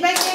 vous